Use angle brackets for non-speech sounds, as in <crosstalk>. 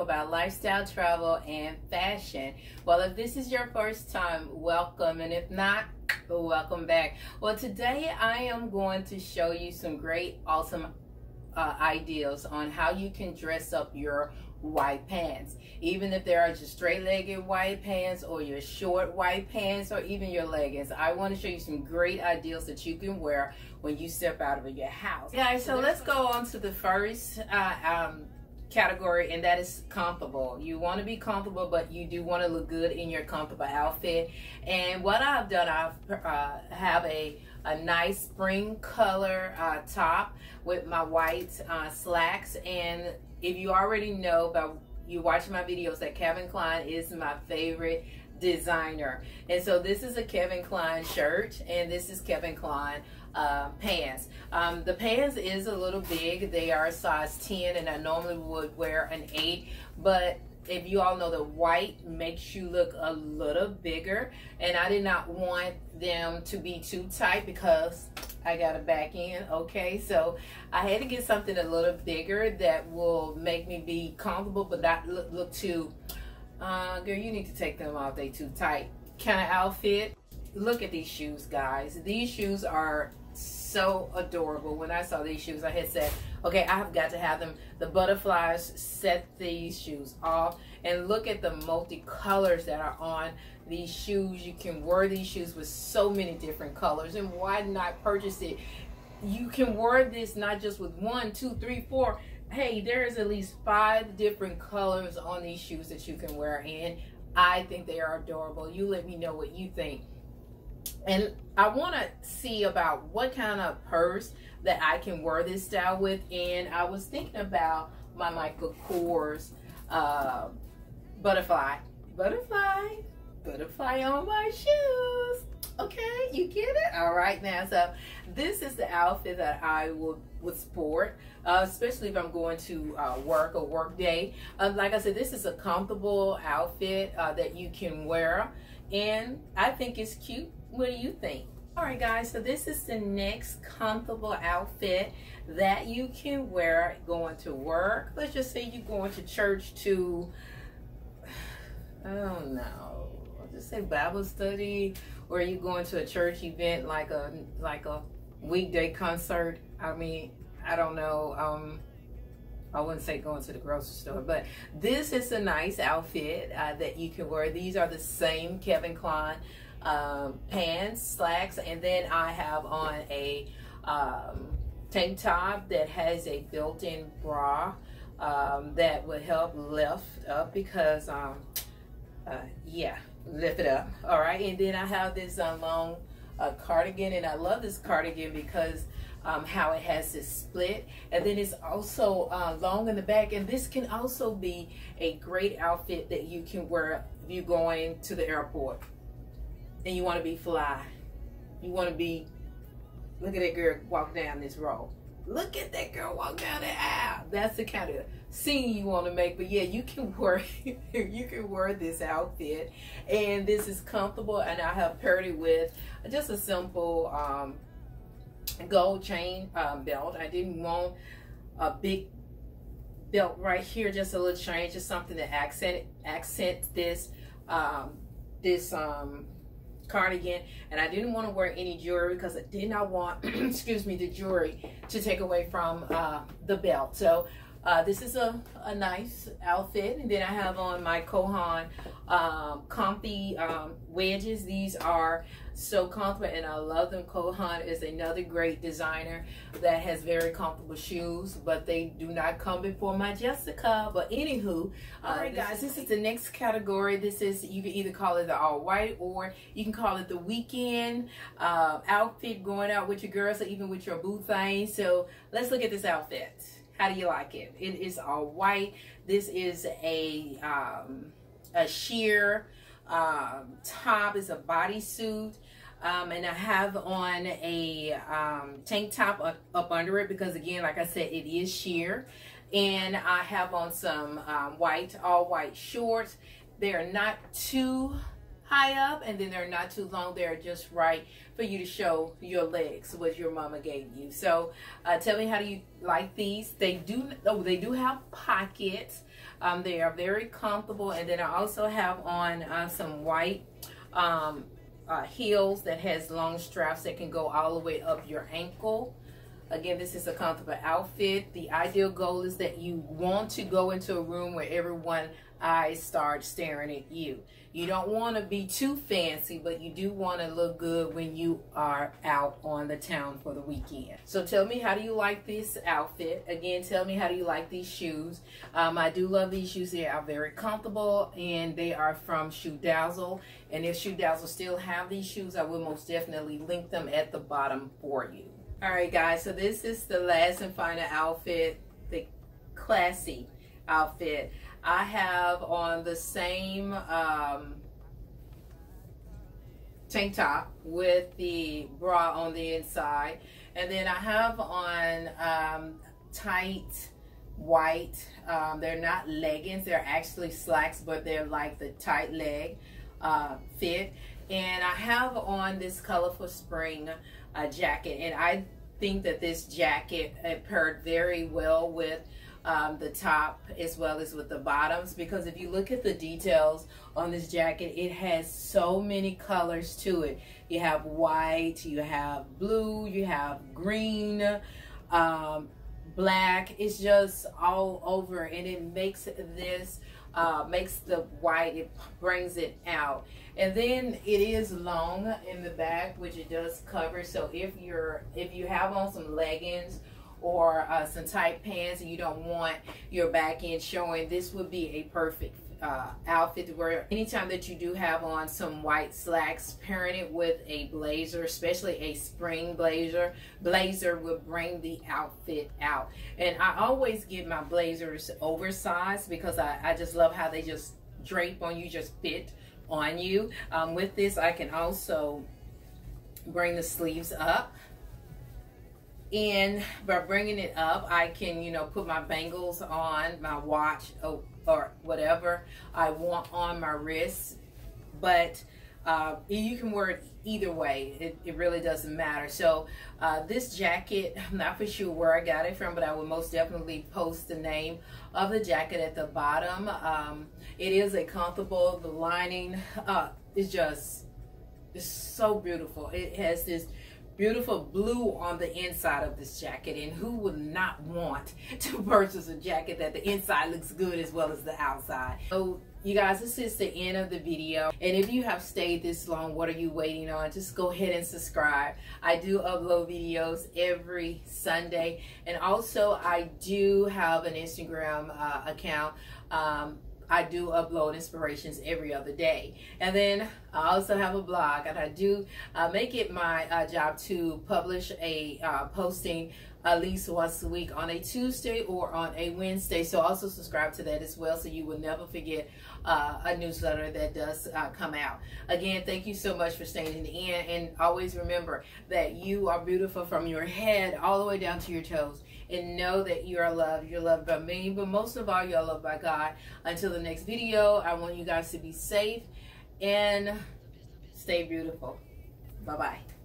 about lifestyle, travel, and fashion. Well, if this is your first time, welcome. And if not, welcome back. Well, today I am going to show you some great, awesome uh, ideas on how you can dress up your white pants. Even if they are just straight legged white pants or your short white pants or even your leggings. I want to show you some great ideas that you can wear when you step out of your house. Guys, so let's go on to the first uh, um, category and that is comfortable. You want to be comfortable but you do want to look good in your comfortable outfit. And what I've done, I've uh, have a a nice spring color uh, top with my white uh, slacks and if you already know about you watching my videos that Calvin Klein is my favorite designer. And so this is a Calvin Klein shirt and this is Calvin Klein uh, pants. Um, the pants is a little big. They are size 10 and I normally would wear an 8 but if you all know the white makes you look a little bigger and I did not want them to be too tight because I got a back in okay so I had to get something a little bigger that will make me be comfortable but not look, look too uh, girl you need to take them off. They too tight. Kind of outfit. Look at these shoes guys. These shoes are so adorable. When I saw these shoes I had said okay I have got to have them. The butterflies set these shoes off. And look at the multi colors that are on these shoes. You can wear these shoes with so many different colors. And why not purchase it? You can wear this not just with one two three four hey there's at least five different colors on these shoes that you can wear and I think they are adorable. You let me know what you think. And I want to see about what kind of purse that I can wear this style with and I was thinking about my Michael Kors uh, butterfly. Butterfly? Butterfly on my shoes. Okay you get it all right now so this is the outfit that I would would sport uh, especially if I'm going to uh, work or work day uh, like I said this is a comfortable outfit uh, that you can wear and I think it's cute what do you think? All right, guys, so this is the next comfortable outfit that you can wear going to work. Let's just say you're going to church to, <sighs> I don't know, just say Bible study, or you going to a church event like a like a weekday concert. I mean, I don't know. Um, I wouldn't say going to the grocery store, but this is a nice outfit uh, that you can wear. These are the same Calvin Klein um, pants, slacks, and then I have on a um, tank top that has a built-in bra um, that will help lift up because, um, uh, yeah, lift it up. All right, and then I have this uh, long uh, cardigan, and I love this cardigan because um, how it has this split and then it's also uh, long in the back and this can also be a great outfit that you can wear if you're going to the airport and you want to be fly. You want to be, look at that girl walk down this road. Look at that girl walk down the aisle. That's the kind of scene you want to make. But yeah, you can <laughs> wear you can wear this outfit, and this is comfortable. And I have paired it with just a simple um, gold chain um, belt. I didn't want a big belt right here, just a little chain, just something to accent accent this um, this um, cardigan and I didn't want to wear any jewelry because I did not want <clears throat> excuse me the jewelry to take away from uh, the belt so uh, this is a, a nice outfit and then I have on my Cole Haan um, comfy um, wedges these are so comfortable and I love them. Cole Haan is another great designer that has very comfortable shoes, but they do not come before my Jessica. But anywho, uh, all right, guys, this is the next category. This is you can either call it the all white or you can call it the weekend uh, outfit going out with your girls or even with your boo thing. So let's look at this outfit. How do you like it? It is all white. This is a um, a sheer um, top. It's a bodysuit. Um, and I have on a um, tank top up, up, under it because again, like I said, it is sheer. And I have on some um, white, all white shorts. They are not too high up and then they're not too long. They're just right for you to show your legs, what your mama gave you. So uh, tell me how do you like these? They do, oh, they do have pockets. Um, they are very comfortable. And then I also have on uh, some white um, uh, heels that has long straps that can go all the way up your ankle. Again, this is a comfortable outfit. The ideal goal is that you want to go into a room where everyone eyes start staring at you. You don't want to be too fancy, but you do want to look good when you are out on the town for the weekend. So tell me, how do you like this outfit? Again, tell me, how do you like these shoes? Um, I do love these shoes. They are very comfortable, and they are from Shoe Dazzle. And if Shoe Dazzle still have these shoes, I will most definitely link them at the bottom for you. All right, guys, so this is the last and final outfit, the classy outfit. I have on the same um, tank top with the bra on the inside. And then I have on um, tight white. Um, they're not leggings. They're actually slacks, but they're like the tight leg uh, fit. And I have on this colorful spring uh, jacket. And I think that this jacket paired very well with um, the top as well as with the bottoms. Because if you look at the details on this jacket it has so many colors to it. You have white you have blue you have green um, black. It's just all over and it makes this uh, makes the white it brings it out. And then it is long in the back which it does cover. So if you're if you have on some leggings or uh, some tight pants and you don't want your back end showing, this would be a perfect uh, outfit to wear. Anytime that you do have on some white slacks, pairing it with a blazer, especially a spring blazer, blazer will bring the outfit out. And I always get my blazers oversized because I, I just love how they just drape on you, just fit on you. Um, with this, I can also bring the sleeves up and by bringing it up I can you know put my bangles on my watch or, or whatever I want on my wrist. But uh, you can wear it either way. It, it really doesn't matter. So uh, this jacket I'm not for sure where I got it from but I will most definitely post the name of the jacket at the bottom. Um, it is a comfortable the lining uh, is just it's so beautiful. It has this beautiful blue on the inside of this jacket and who would not want <laughs> to purchase a jacket that the inside looks good as well as the outside? So you guys this is the end of the video and if you have stayed this long what are you waiting on? Just go ahead and subscribe. I do upload videos every sunday and also i do have an instagram uh, account. Um, I do upload inspirations every other day. And then I also have a blog and I do uh, make it my uh, job to publish a uh, posting at least once a week on a Tuesday or on a Wednesday. So also subscribe to that as well so you will never forget uh, a newsletter that does uh, come out. Again, thank you so much for staying in the end. And always remember that you are beautiful from your head all the way down to your toes and know that you are loved. You're loved by me, but most of all, you're loved by God. Until the next video, I want you guys to be safe and stay beautiful. Bye-bye.